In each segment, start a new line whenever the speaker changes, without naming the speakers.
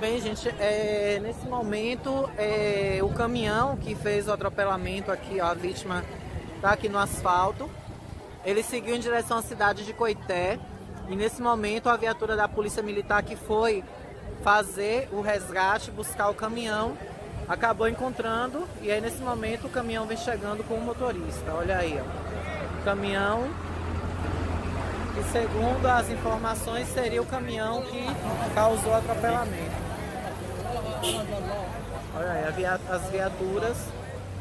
Bem, gente, é, nesse momento é, o caminhão que fez o atropelamento aqui, ó, a vítima está aqui no asfalto. Ele seguiu em direção à cidade de Coité e nesse momento a viatura da Polícia Militar que foi fazer o resgate, buscar o caminhão, acabou encontrando e aí nesse momento o caminhão vem chegando com o motorista. Olha aí, ó. O caminhão que segundo as informações seria o caminhão que causou atropelamento. Olha aí, as viaturas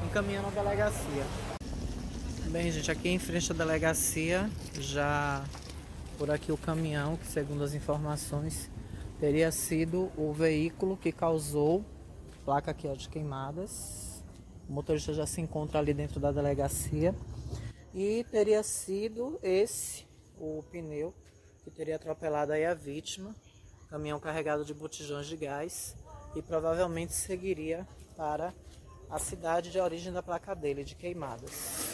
encaminhando a delegacia. Bem, gente, aqui em frente à delegacia, já por aqui o caminhão, que segundo as informações teria sido o veículo que causou placa aqui ó, de queimadas. O motorista já se encontra ali dentro da delegacia e teria sido esse o pneu que teria atropelado aí a vítima, caminhão carregado de botijões de gás e provavelmente seguiria para a cidade de origem da placa dele, de Queimadas.